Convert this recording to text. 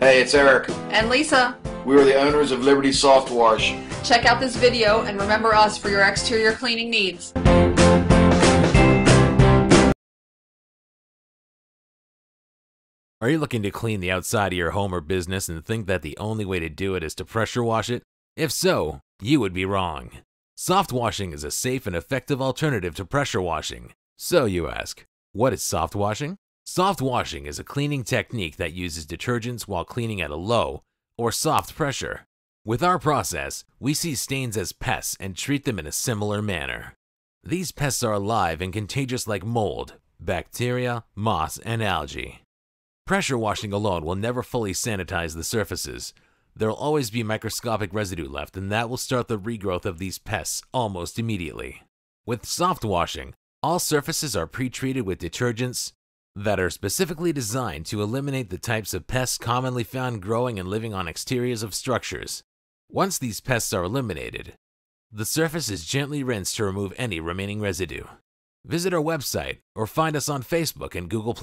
Hey, it's Eric. And Lisa, We are the owners of Liberty Soft Wash. check out this video and remember us for your exterior cleaning needs. Are you looking to clean the outside of your home or business and think that the only way to do it is to pressure wash it? If so, you would be wrong. Soft washing is a safe and effective alternative to pressure washing. So you ask, what is soft washing? Soft washing is a cleaning technique that uses detergents while cleaning at a low or soft pressure. With our process, we see stains as pests and treat them in a similar manner. These pests are alive and contagious like mold, bacteria, moss, and algae. Pressure washing alone will never fully sanitize the surfaces. There will always be microscopic residue left, and that will start the regrowth of these pests almost immediately. With soft washing, all surfaces are pre treated with detergents that are specifically designed to eliminate the types of pests commonly found growing and living on exteriors of structures. Once these pests are eliminated, the surface is gently rinsed to remove any remaining residue. Visit our website or find us on Facebook and Google.